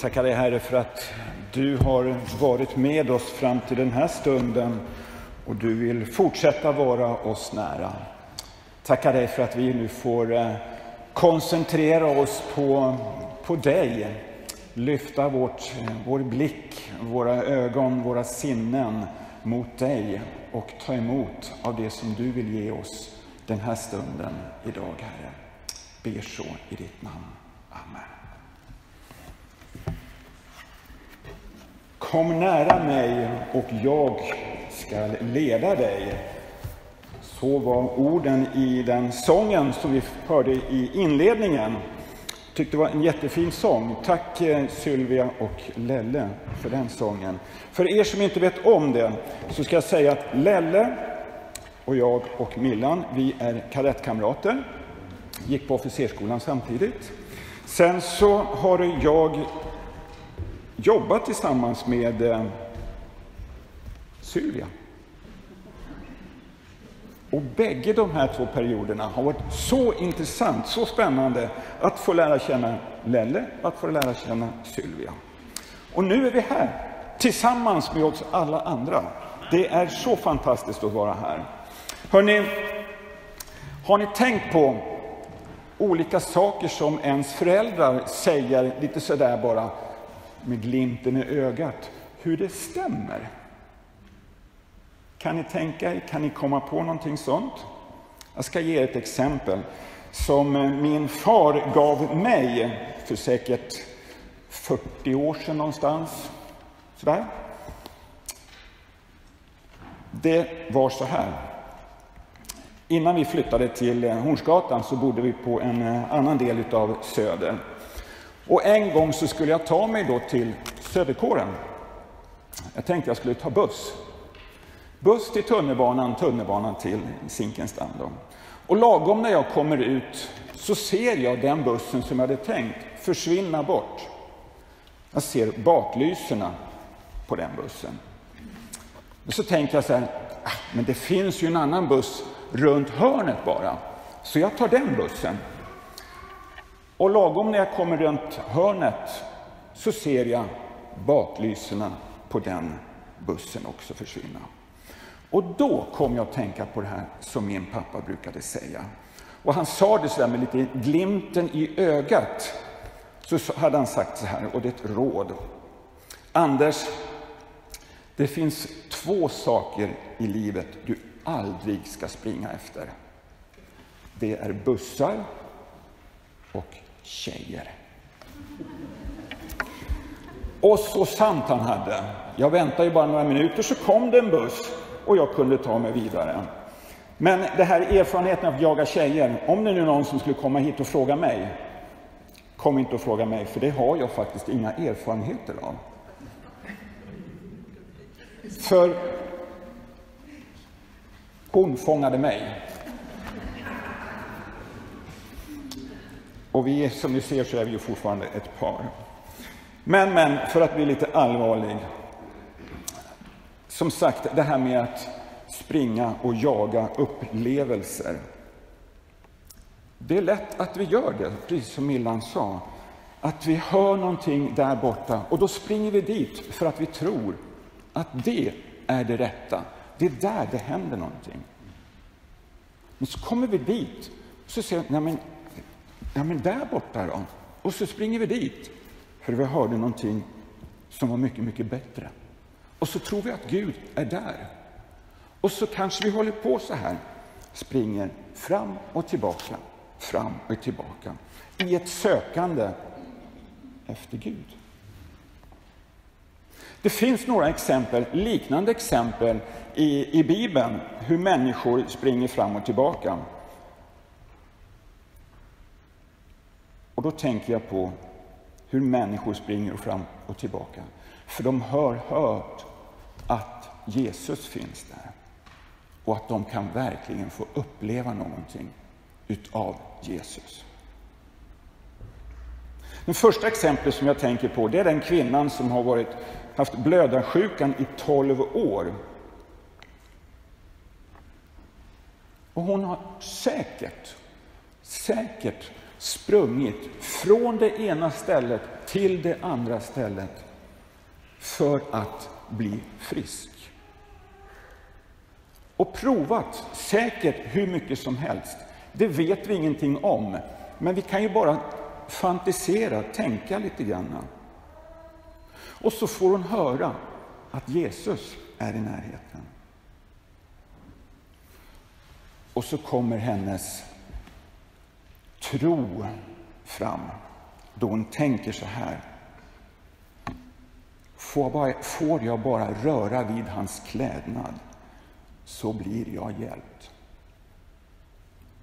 Tackar dig Herre för att du har varit med oss fram till den här stunden och du vill fortsätta vara oss nära. Tackar dig för att vi nu får eh, koncentrera oss på, på dig. Lyfta vårt, eh, vår blick, våra ögon, våra sinnen mot dig och ta emot av det som du vill ge oss den här stunden idag, Herre. Ber så i ditt namn. Amen. Kom nära mig och jag ska leda dig. Så var orden i den sången som vi hörde i inledningen. Jag tyckte det var en jättefin sång. Tack eh, Sylvia och Lelle för den sången. För er som inte vet om det så ska jag säga att Lelle och jag och Millan, vi är kadettkamrater. Gick på officersskolan samtidigt. Sen så har jag jobbat tillsammans med eh, Sylvia. Och bägge de här två perioderna har varit så intressant, så spännande att få lära känna Lelle, och att få lära känna Sylvia. Och nu är vi här, tillsammans med oss alla andra. Det är så fantastiskt att vara här. Hörrni, har ni tänkt på olika saker som ens föräldrar säger lite sådär bara med glimten i ögat, hur det stämmer? Kan ni tänka er, kan ni komma på någonting sånt? Jag ska ge ett exempel som eh, min far gav mig för säkert 40 år sedan någonstans. Sådär. Det var så här. Innan vi flyttade till eh, Hornsgatan så bodde vi på en eh, annan del av Söder. Och en gång så skulle jag ta mig då till Söderkåren. Jag tänkte jag skulle ta buss. Buss till tunnelbanan, tunnelbanan till Zinkensdamm. Då. Och lagom när jag kommer ut så ser jag den bussen som jag hade tänkt försvinna bort. Jag ser baklyserna på den bussen. Och så tänker jag så här, ah, men det finns ju en annan buss runt hörnet bara. Så jag tar den bussen. Och lagom när jag kommer runt hörnet så ser jag baklyserna på den bussen också försvinna. Och då kom jag att tänka på det här som min pappa brukade säga. Och han sa det så där med lite glimten i ögat. Så hade han sagt så här, och det är ett råd. Anders, det finns två saker i livet du aldrig ska springa efter. Det är bussar och tjejer. Och så sant han hade. Jag väntade ju bara några minuter så kom det en buss och jag kunde ta mig vidare. Men det här erfarenheten av att jaga tjejer, om det nu är någon som skulle komma hit och fråga mig, kom inte och fråga mig, för det har jag faktiskt inga erfarenheter av. För hon fångade mig. Och vi, som ni ser så är vi ju fortfarande ett par. Men, men, för att bli lite allvarlig. Som sagt, det här med att springa och jaga upplevelser. Det är lätt att vi gör det, precis som Millan sa. Att vi hör någonting där borta och då springer vi dit för att vi tror att det är det rätta. Det är där det händer någonting. Men så kommer vi dit och så ser vi, nej men Ja, men där borta då? Och så springer vi dit, för vi hörde någonting som var mycket, mycket bättre. Och så tror vi att Gud är där. Och så kanske vi håller på så här, springer fram och tillbaka, fram och tillbaka, i ett sökande efter Gud. Det finns några exempel, liknande exempel i, i Bibeln, hur människor springer fram och tillbaka. Då tänker jag på hur människor springer fram och tillbaka. För de har hört att Jesus finns där. Och att de kan verkligen få uppleva någonting utav Jesus. Det första exemplet som jag tänker på det är den kvinnan som har varit, haft blödarsjukan i 12 år. Och hon har säkert, säkert sprungit från det ena stället till det andra stället för att bli frisk. Och provat säkert hur mycket som helst. Det vet vi ingenting om, men vi kan ju bara fantisera, tänka lite grann. Och så får hon höra att Jesus är i närheten. Och så kommer hennes tro fram, då hon tänker så här. Får, jag bara röra vid hans klädnad så blir jag hjälpt.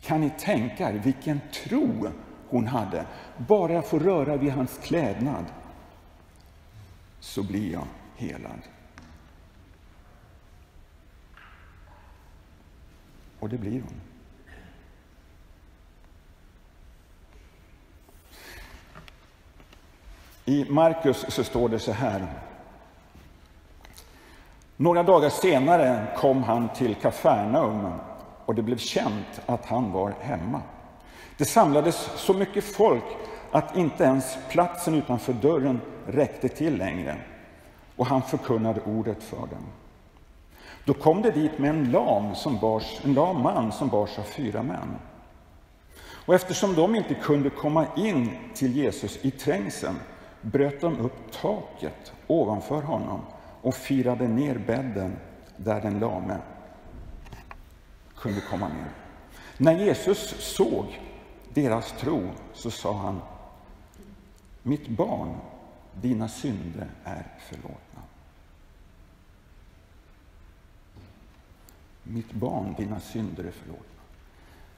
Kan ni tänka er vilken tro hon hade? Bara jag får röra vid hans klädnad så blir jag helad. Och det blir hon. I Markus så står det så här. Några dagar senare kom han till Kafarnaum och det blev känt att han var hemma. Det samlades så mycket folk att inte ens platsen utanför dörren räckte till längre och han förkunnade ordet för dem. Då kom det dit med en lam, som bars, en lam man som bars av fyra män. Och eftersom de inte kunde komma in till Jesus i trängseln bröt de upp taket ovanför honom och firade ner bädden där den lame kunde komma ner. När Jesus såg deras tro så sa han Mitt barn, dina synder är förlåtna. Mitt barn, dina synder är förlåtna.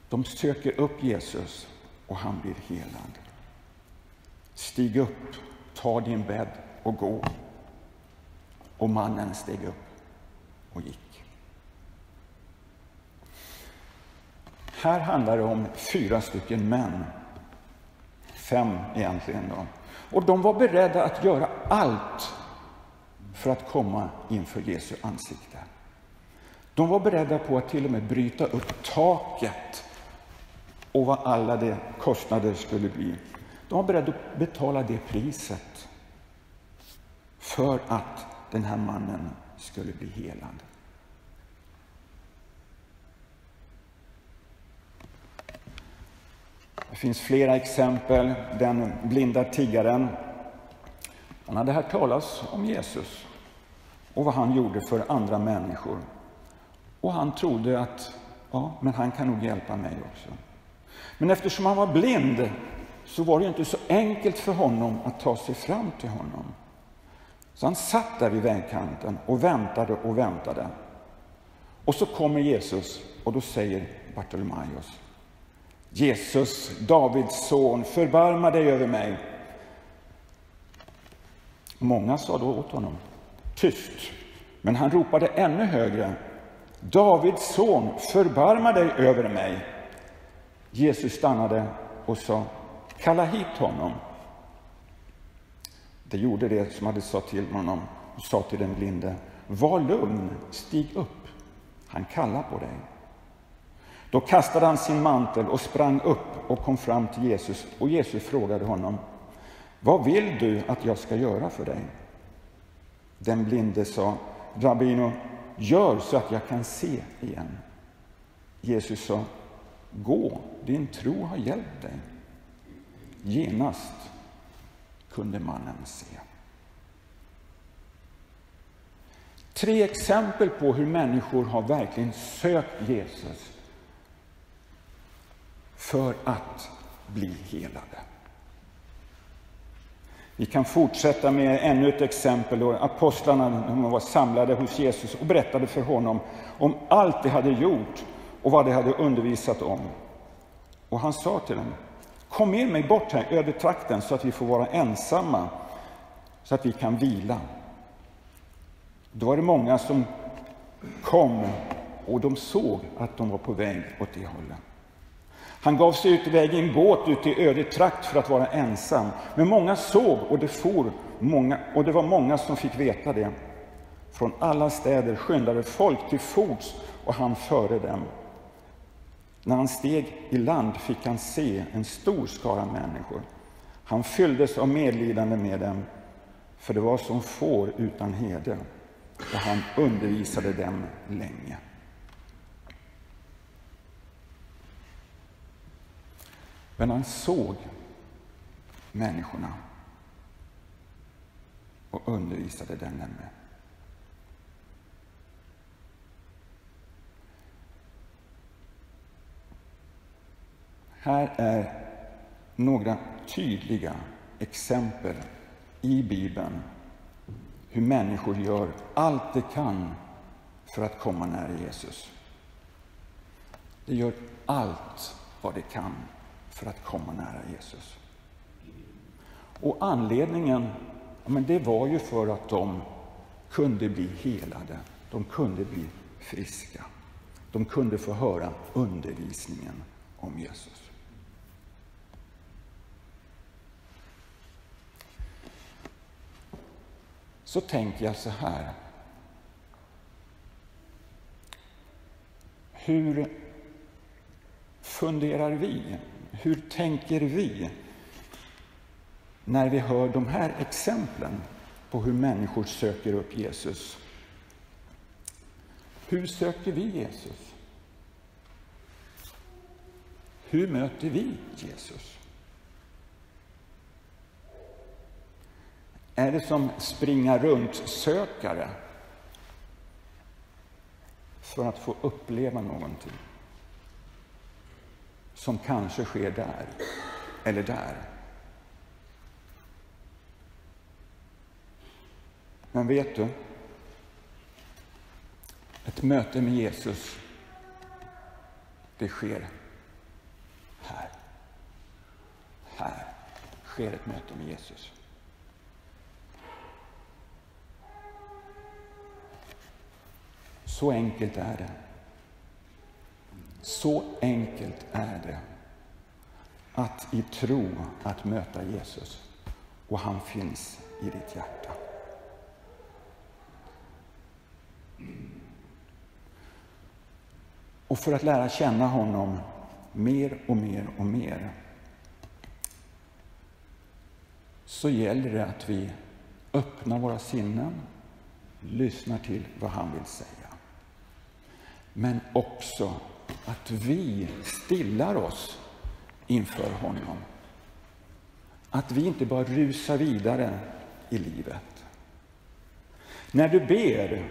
De söker upp Jesus och han blir helad. Stig upp, ta din bädd och gå. Och mannen steg upp och gick. Här handlar det om fyra stycken män. Fem egentligen. Då. Och de var beredda att göra allt för att komma inför Jesu ansikte. De var beredda på att till och med bryta upp taket och vad alla de kostnader skulle bli. De var beredda att betala det priset för att den här mannen skulle bli helad. Det finns flera exempel. Den blinda tiggaren, han hade hört talas om Jesus och vad han gjorde för andra människor. Och han trodde att ja, men han kan nog hjälpa mig också. Men eftersom han var blind så var det inte så enkelt för honom att ta sig fram till honom. Så han satt där vid vägkanten och väntade och väntade. Och så kommer Jesus och då säger Bartolomaios Jesus, Davids son, förbarma dig över mig. Många sa då åt honom, tyst. Men han ropade ännu högre, Davids son, förbarma dig över mig. Jesus stannade och sa, kalla hit honom. Det gjorde det som hade sagt till honom och sa till den blinde, var lugn, stig upp, han kallar på dig. Då kastade han sin mantel och sprang upp och kom fram till Jesus och Jesus frågade honom, vad vill du att jag ska göra för dig? Den blinde sa, Rabbino, gör så att jag kan se igen. Jesus sa, gå, din tro har hjälpt dig. Genast kunde mannen se. Tre exempel på hur människor har verkligen sökt Jesus för att bli helade. Vi kan fortsätta med ännu ett exempel. Då apostlarna de var samlade hos Jesus och berättade för honom om allt de hade gjort och vad de hade undervisat om. Och han sa till dem, kom med mig bort här, ödetrakten, så att vi får vara ensamma, så att vi kan vila. Då var det många som kom och de såg att de var på väg åt det hållet. Han gav sig ut iväg i en båt ut i öde trakt för att vara ensam. Men många såg och det for många, och det var många som fick veta det. Från alla städer skyndade folk till fots och han före dem. När han steg i land fick han se en stor skara människor. Han fylldes av medlidande med dem, för det var som får utan herde, och han undervisade dem länge. Men han såg människorna och undervisade dem Här är några tydliga exempel i Bibeln hur människor gör allt de kan för att komma nära Jesus. De gör allt vad de kan för att komma nära Jesus. Och anledningen, men det var ju för att de kunde bli helade, de kunde bli friska. De kunde få höra undervisningen om Jesus. Så tänker jag så här. Hur funderar vi? Hur tänker vi när vi hör de här exemplen på hur människor söker upp Jesus? Hur söker vi Jesus? Hur möter vi Jesus? Är det som springa runt-sökare för att få uppleva någonting som kanske sker där eller där? Men vet du? Ett möte med Jesus, det sker här. Här sker ett möte med Jesus. Så enkelt är det. Så enkelt är det att i tro att möta Jesus och han finns i ditt hjärta. Och för att lära känna honom mer och mer och mer så gäller det att vi öppnar våra sinnen, lyssnar till vad han vill säga. Men också att vi stillar oss inför honom. Att vi inte bara rusar vidare i livet. När du ber,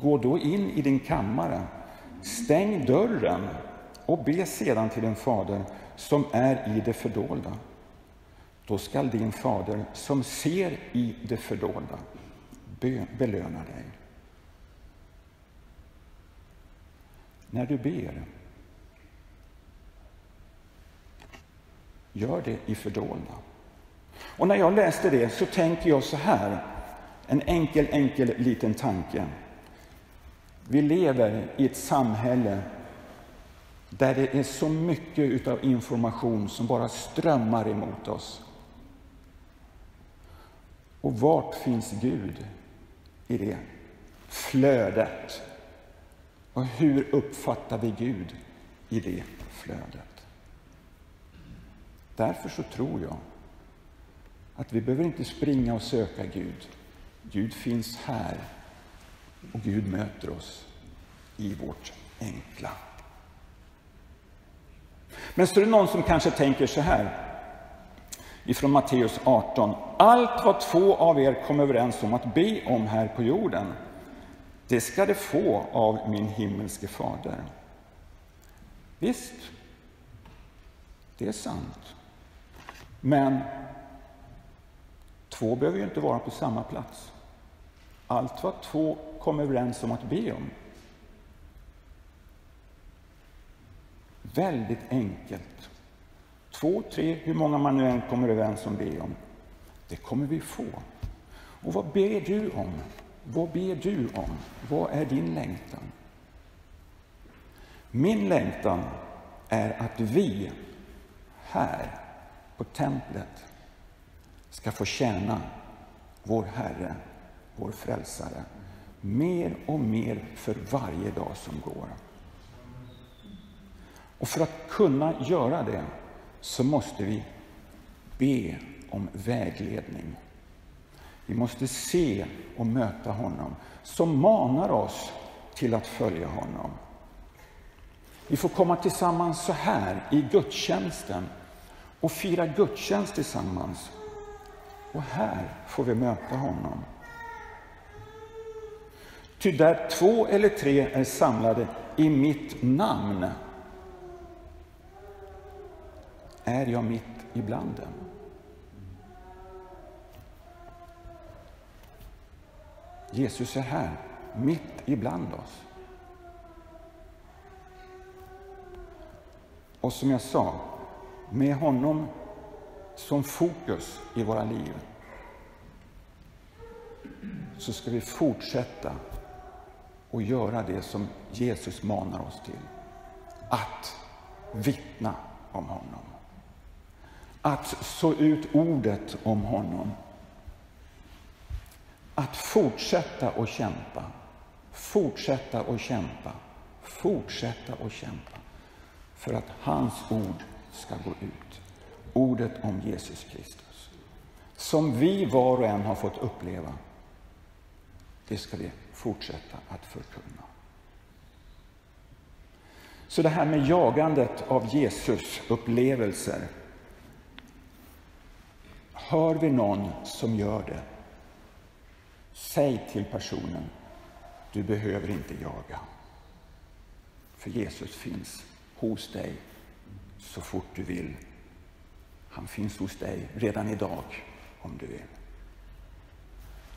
gå då in i din kammare, stäng dörren och be sedan till din fader som är i det fördolda. Då skall din fader som ser i det fördolda belöna dig. När du ber. Gör det i fördolda. Och när jag läste det så tänkte jag så här, en enkel, enkel liten tanke. Vi lever i ett samhälle där det är så mycket av information som bara strömmar emot oss. Och vart finns Gud i det flödet? Och hur uppfattar vi Gud i det flödet? Därför så tror jag att vi behöver inte springa och söka Gud. Gud finns här och Gud möter oss i vårt enkla. Men så är det någon som kanske tänker så här ifrån Matteus 18. Allt vad två av er kom överens om att be om här på jorden, det ska det få av min himmelske fader. Visst, det är sant. Men två behöver ju inte vara på samma plats. Allt vad två kom överens om att be om. Väldigt enkelt. Två, tre, hur många man nu än kommer överens om att be om. Det kommer vi få. Och vad ber du om? Vad ber du om? Vad är din längtan? Min längtan är att vi här på templet ska få tjäna vår Herre, vår Frälsare, mer och mer för varje dag som går. Och för att kunna göra det så måste vi be om vägledning. Vi måste se och möta honom som manar oss till att följa honom. Vi får komma tillsammans så här i gudstjänsten och fira gudstjänst tillsammans. Och här får vi möta honom. Ty där två eller tre är samlade i mitt namn är jag mitt ibland dem. Jesus är här, mitt ibland oss. Och som jag sa, med honom som fokus i våra liv så ska vi fortsätta och göra det som Jesus manar oss till. Att vittna om honom. Att så ut ordet om honom. Att fortsätta och kämpa. Fortsätta och kämpa. Fortsätta och kämpa. För att hans ord ska gå ut. Ordet om Jesus Kristus. Som vi var och en har fått uppleva. Det ska vi fortsätta att förkunna. Så det här med jagandet av Jesus upplevelser. Hör vi någon som gör det, säg till personen, du behöver inte jaga. För Jesus finns hos dig så fort du vill. Han finns hos dig redan idag om du vill.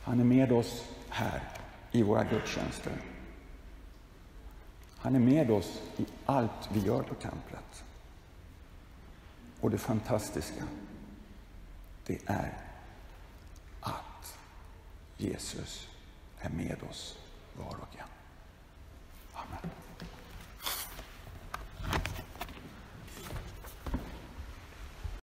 Han är med oss här i våra gudstjänster. Han är med oss i allt vi gör på templet. Och det fantastiska, det är Jesus är med oss var och en.